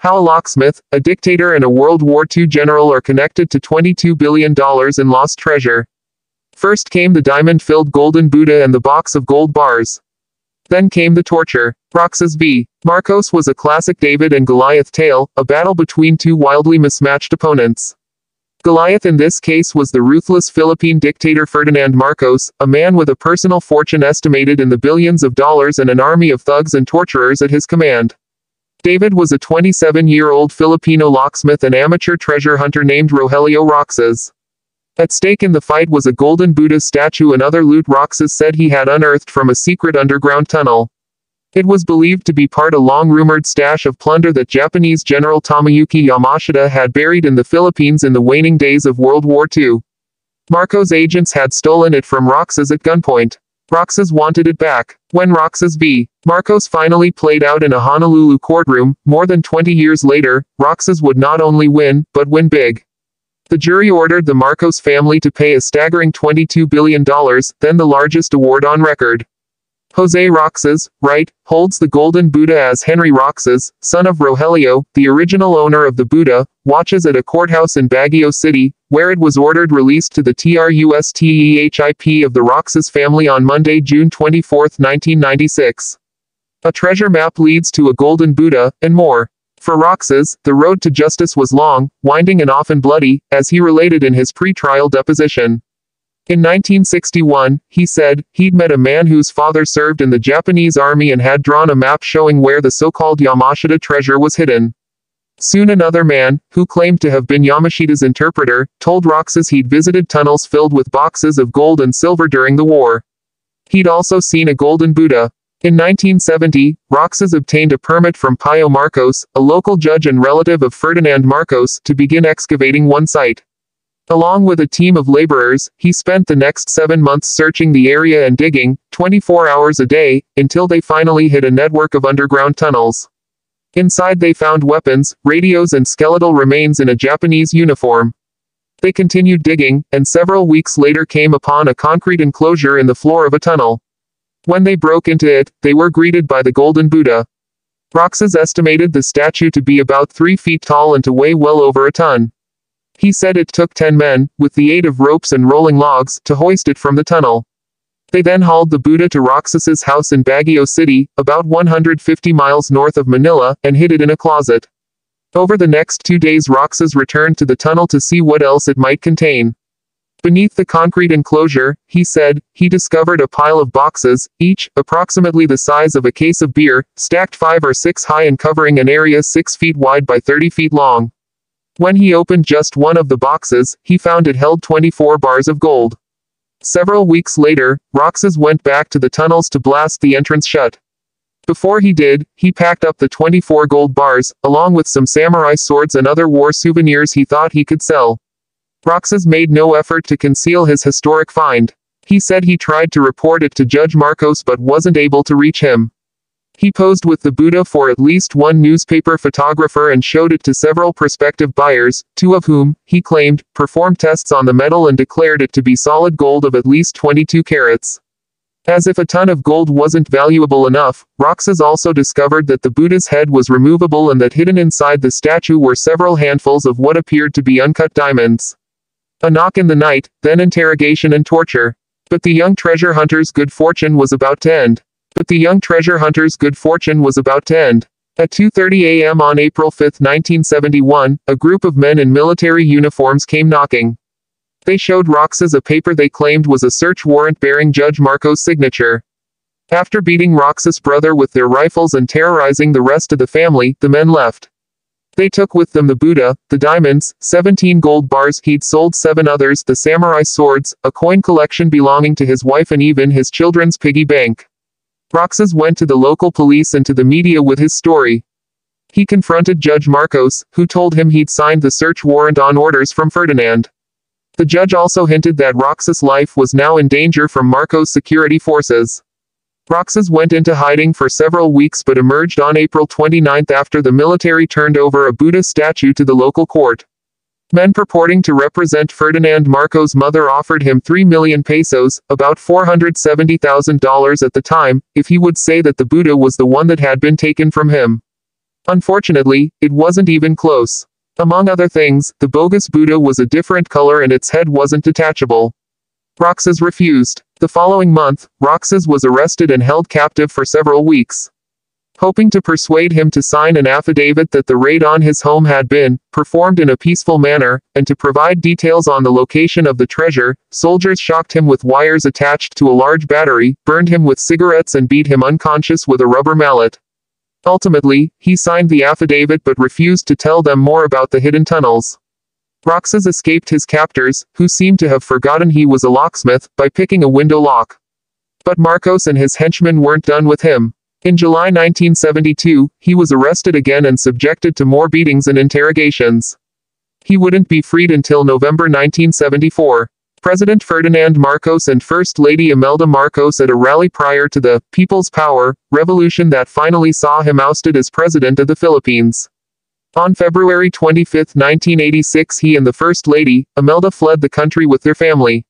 How a locksmith, a dictator and a World War II general are connected to $22 billion in lost treasure. First came the diamond-filled golden Buddha and the box of gold bars. Then came the torture. Roxas v. Marcos was a classic David and Goliath tale, a battle between two wildly mismatched opponents. Goliath in this case was the ruthless Philippine dictator Ferdinand Marcos, a man with a personal fortune estimated in the billions of dollars and an army of thugs and torturers at his command. David was a 27-year-old Filipino locksmith and amateur treasure hunter named Rogelio Roxas. At stake in the fight was a golden Buddha statue and other loot Roxas said he had unearthed from a secret underground tunnel. It was believed to be part of a long-rumored stash of plunder that Japanese General Tomoyuki Yamashita had buried in the Philippines in the waning days of World War II. Marcos agents had stolen it from Roxas at gunpoint. Roxas wanted it back. When Roxas v. Marcos finally played out in a Honolulu courtroom, more than 20 years later, Roxas would not only win, but win big. The jury ordered the Marcos family to pay a staggering $22 billion, then the largest award on record. Jose Roxas, right, holds the golden Buddha as Henry Roxas, son of Rogelio, the original owner of the Buddha, watches at a courthouse in Baguio City, where it was ordered released to the TRUSTEHIP of the Roxas family on Monday, June 24, 1996. A treasure map leads to a golden Buddha, and more. For Roxas, the road to justice was long, winding and often bloody, as he related in his pre-trial deposition. In 1961, he said, he'd met a man whose father served in the Japanese army and had drawn a map showing where the so-called Yamashita treasure was hidden. Soon another man, who claimed to have been Yamashita's interpreter, told Roxas he'd visited tunnels filled with boxes of gold and silver during the war. He'd also seen a golden Buddha. In 1970, Roxas obtained a permit from Pio Marcos, a local judge and relative of Ferdinand Marcos, to begin excavating one site. Along with a team of laborers, he spent the next seven months searching the area and digging, 24 hours a day, until they finally hit a network of underground tunnels. Inside they found weapons, radios and skeletal remains in a Japanese uniform. They continued digging, and several weeks later came upon a concrete enclosure in the floor of a tunnel. When they broke into it, they were greeted by the Golden Buddha. Roxas estimated the statue to be about three feet tall and to weigh well over a ton. He said it took 10 men, with the aid of ropes and rolling logs, to hoist it from the tunnel. They then hauled the Buddha to Roxas's house in Baguio City, about 150 miles north of Manila, and hid it in a closet. Over the next two days Roxas returned to the tunnel to see what else it might contain. Beneath the concrete enclosure, he said, he discovered a pile of boxes, each, approximately the size of a case of beer, stacked five or six high and covering an area six feet wide by 30 feet long. When he opened just one of the boxes, he found it held 24 bars of gold. Several weeks later, Roxas went back to the tunnels to blast the entrance shut. Before he did, he packed up the 24 gold bars, along with some samurai swords and other war souvenirs he thought he could sell. Roxas made no effort to conceal his historic find. He said he tried to report it to Judge Marcos but wasn't able to reach him. He posed with the Buddha for at least one newspaper photographer and showed it to several prospective buyers, two of whom, he claimed, performed tests on the metal and declared it to be solid gold of at least 22 carats. As if a ton of gold wasn't valuable enough, Roxas also discovered that the Buddha's head was removable and that hidden inside the statue were several handfuls of what appeared to be uncut diamonds. A knock in the night, then interrogation and torture. But the young treasure hunter's good fortune was about to end. But the young treasure hunter's good fortune was about to end. At 2.30 a.m. on April 5, 1971, a group of men in military uniforms came knocking. They showed Roxas a paper they claimed was a search warrant bearing Judge Marcos' signature. After beating Roxas' brother with their rifles and terrorizing the rest of the family, the men left. They took with them the Buddha, the diamonds, 17 gold bars he'd sold seven others, the samurai swords, a coin collection belonging to his wife and even his children's piggy bank. Roxas went to the local police and to the media with his story. He confronted Judge Marcos, who told him he'd signed the search warrant on orders from Ferdinand. The judge also hinted that Roxas' life was now in danger from Marcos' security forces. Roxas went into hiding for several weeks but emerged on April 29 after the military turned over a Buddha statue to the local court. Men purporting to represent Ferdinand Marcos' mother offered him 3 million pesos, about $470,000 at the time, if he would say that the Buddha was the one that had been taken from him. Unfortunately, it wasn't even close. Among other things, the bogus Buddha was a different color and its head wasn't detachable. Roxas refused. The following month, Roxas was arrested and held captive for several weeks. Hoping to persuade him to sign an affidavit that the raid on his home had been performed in a peaceful manner, and to provide details on the location of the treasure, soldiers shocked him with wires attached to a large battery, burned him with cigarettes and beat him unconscious with a rubber mallet. Ultimately, he signed the affidavit but refused to tell them more about the hidden tunnels. Roxas escaped his captors, who seemed to have forgotten he was a locksmith, by picking a window lock. But Marcos and his henchmen weren't done with him. In July 1972, he was arrested again and subjected to more beatings and interrogations. He wouldn't be freed until November 1974. President Ferdinand Marcos and First Lady Imelda Marcos at a rally prior to the People's Power revolution that finally saw him ousted as president of the Philippines. On February 25, 1986 he and the First Lady, Imelda fled the country with their family.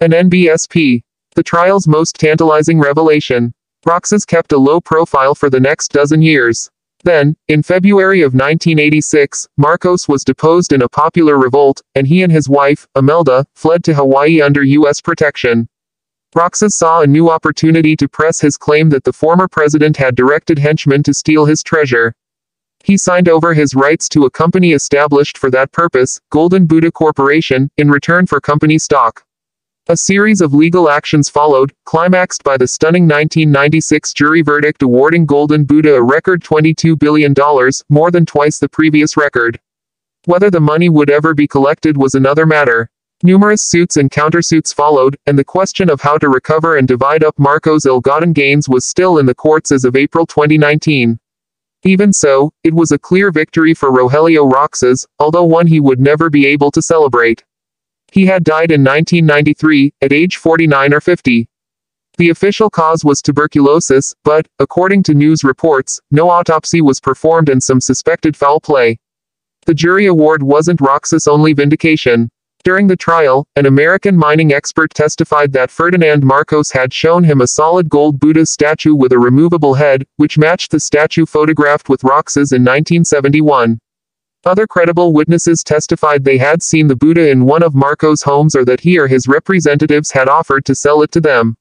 An NBSP. The trial's most tantalizing revelation. Roxas kept a low profile for the next dozen years. Then, in February of 1986, Marcos was deposed in a popular revolt, and he and his wife, Imelda, fled to Hawaii under U.S. protection. Roxas saw a new opportunity to press his claim that the former president had directed henchmen to steal his treasure. He signed over his rights to a company established for that purpose, Golden Buddha Corporation, in return for company stock. A series of legal actions followed, climaxed by the stunning 1996 jury verdict awarding Golden Buddha a record $22 billion, more than twice the previous record. Whether the money would ever be collected was another matter. Numerous suits and countersuits followed, and the question of how to recover and divide up Marcos' ill-gotten gains was still in the courts as of April 2019. Even so, it was a clear victory for Rogelio Roxas, although one he would never be able to celebrate. He had died in 1993, at age 49 or 50. The official cause was tuberculosis, but, according to news reports, no autopsy was performed and some suspected foul play. The jury award wasn't Roxas' only vindication. During the trial, an American mining expert testified that Ferdinand Marcos had shown him a solid gold Buddha statue with a removable head, which matched the statue photographed with Roxas in 1971. Other credible witnesses testified they had seen the Buddha in one of Marcos' homes or that he or his representatives had offered to sell it to them.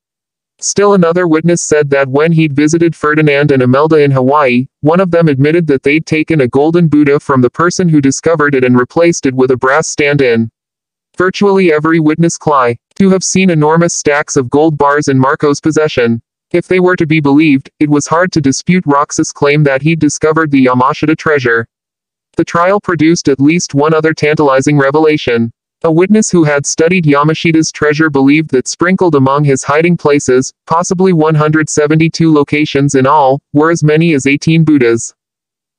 Still another witness said that when he'd visited Ferdinand and Imelda in Hawaii, one of them admitted that they'd taken a golden Buddha from the person who discovered it and replaced it with a brass stand-in. Virtually every witness cly to have seen enormous stacks of gold bars in Marcos' possession. If they were to be believed, it was hard to dispute Roxas' claim that he'd discovered the Yamashita treasure. The trial produced at least one other tantalizing revelation. A witness who had studied Yamashita's treasure believed that sprinkled among his hiding places, possibly 172 locations in all, were as many as 18 Buddhas.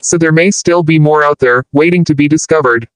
So there may still be more out there, waiting to be discovered.